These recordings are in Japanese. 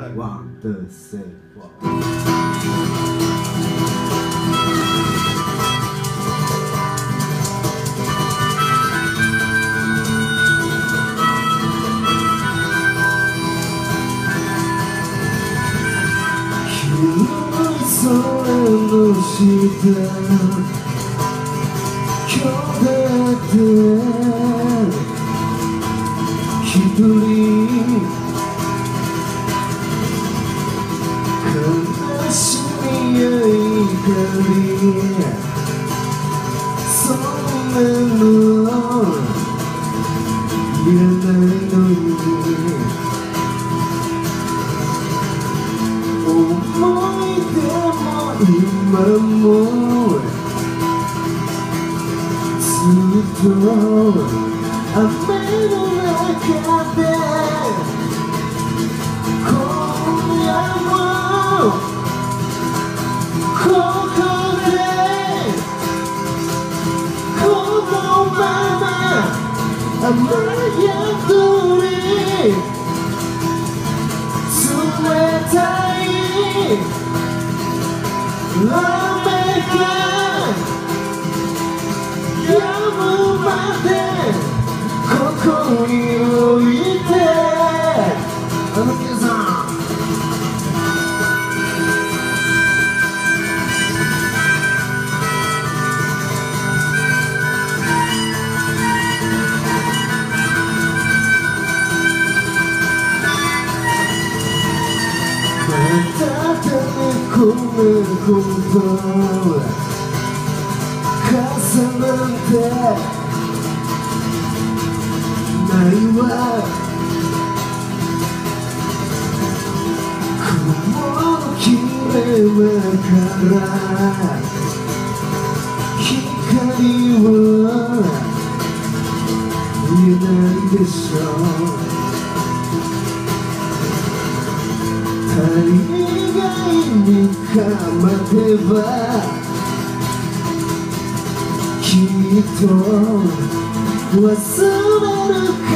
はいワン、ツー、スリー、フォー。空の下今日だって一人そんなのいらないのに思い出も今もずっと雨の中で雨宿り冷たい雨が止むまでここに置いてまたため込むこと傘なんてないわ雲の切れ間から光は見えないでしょうにかまてばきっと忘れるか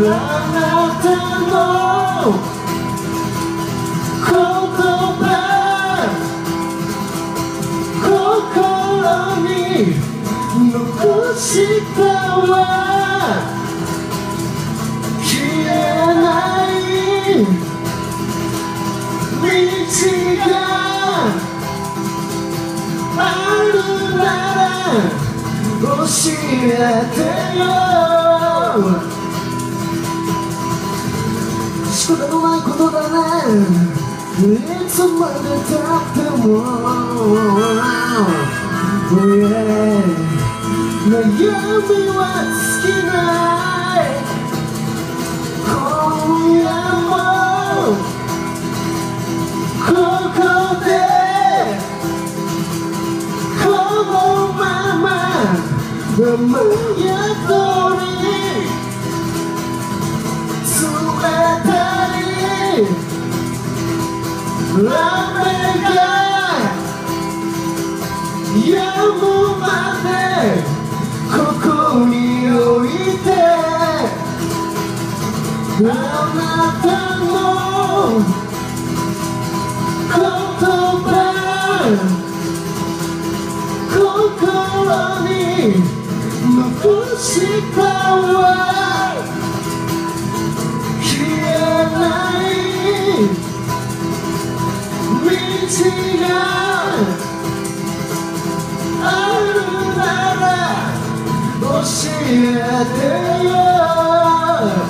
らあなたの言葉心に残した教えてよ仕方のないことだね。いつまでたっても。Oh yeah 悩みは尽きないあなたの言葉心に教えてよ。